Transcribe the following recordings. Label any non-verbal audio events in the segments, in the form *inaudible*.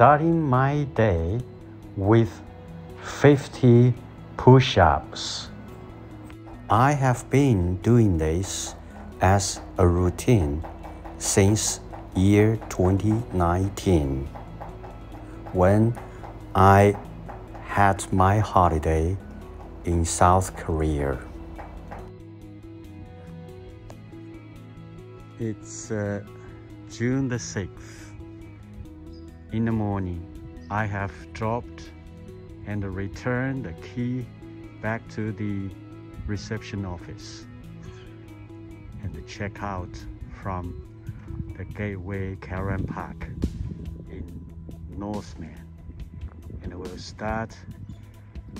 starting my day with 50 push ups. I have been doing this as a routine since year 2019 when I had my holiday in South Korea. It's uh, June the 6th. In the morning, I have dropped and returned the key back to the reception office and check out from the Gateway Caravan Park in Norseman and we'll start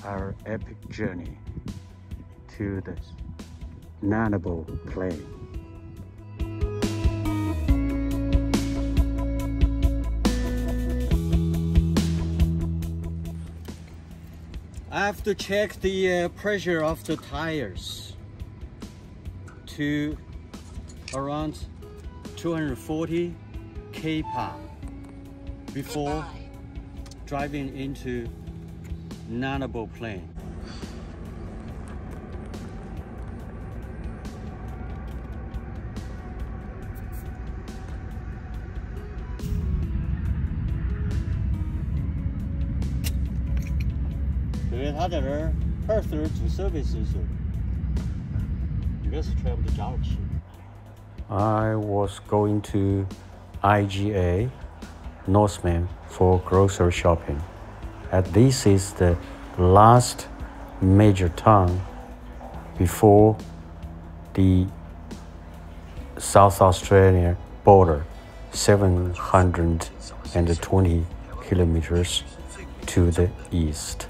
our epic journey to the Nullarbor Plain. I have to check the uh, pressure of the tires. To around 240 kPa before driving into Nullarbor Plain. I was going to IGA Norseman, for grocery shopping. And this is the last major town before the South Australia border, 720 kilometers to the east.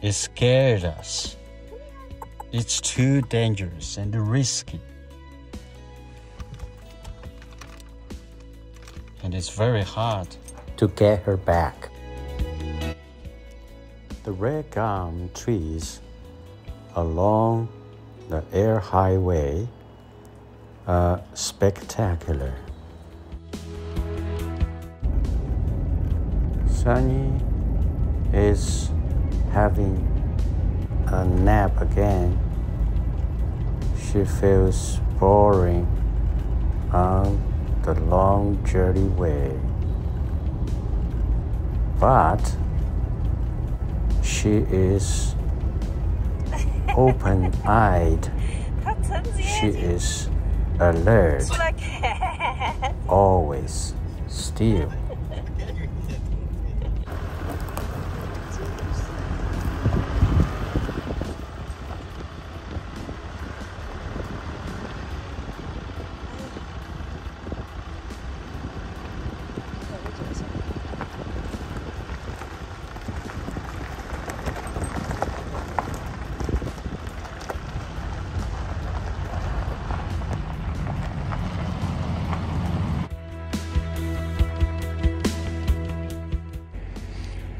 It scared us. It's too dangerous and risky. And it's very hard to get her back. The red gum trees along the Eyre Highway are spectacular. Sunny is having a nap again. She feels boring on the long journey way. But she is *laughs* open eyed. She is alert. Always still.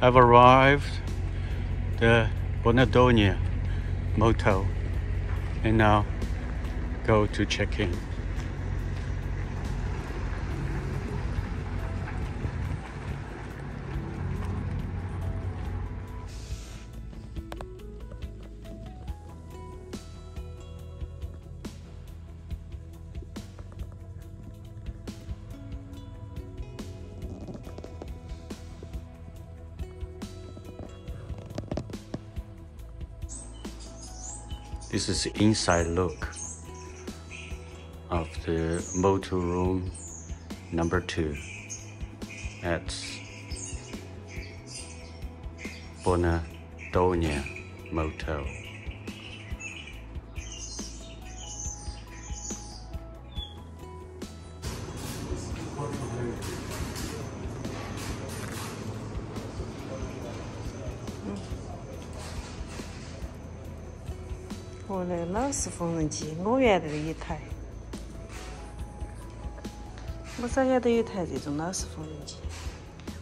I've arrived the Balladonia motel and now go to check in. This is the inside look of the motor room number two at Balladonia Motel. 我的老式缝纫机，我原来的一台。我早晓得有台这种老式缝纫机，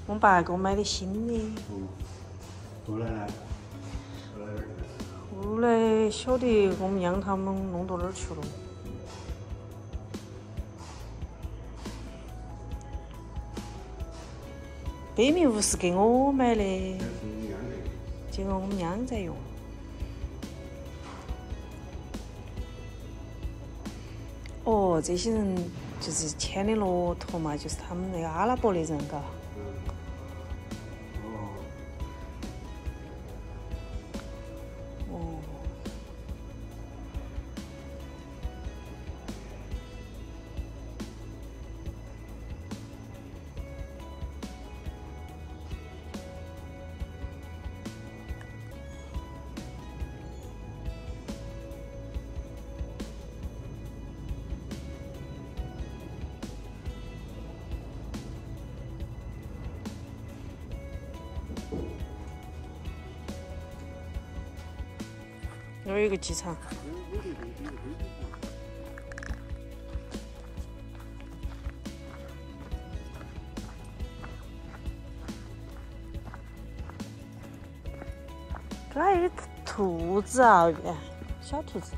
我爸给我买的新的。嗯。后来呢？后来晓得我们让他们弄到哪儿去了。背面屋是给我买的，结果我们娘在用。哦，这些人。就是牵的骆驼嘛，就是他们那个阿拉伯的人，嘎。儿有个机场。这还有兔子啊，小兔子。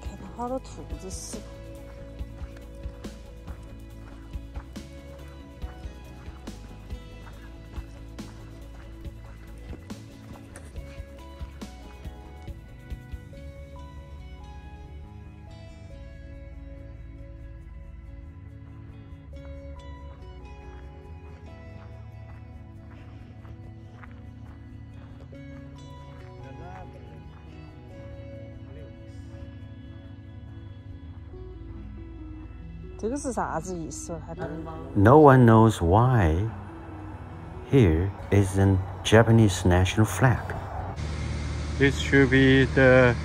看到好多兔子屎。No one knows why here is a Japanese national flag. This should be the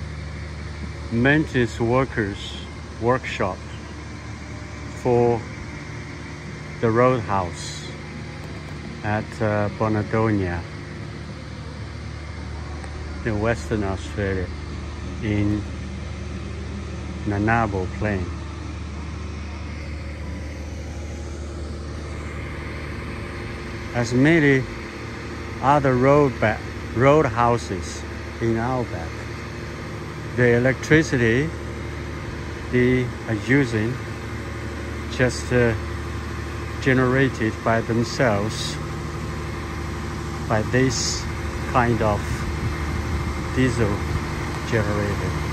maintenance workers workshop for the roadhouse at uh, Balladonia in Western Australia in Nullarbor Plain. As many other road back, road houses in Outback. The electricity they are using just uh, generated by themselves by this kind of diesel generator.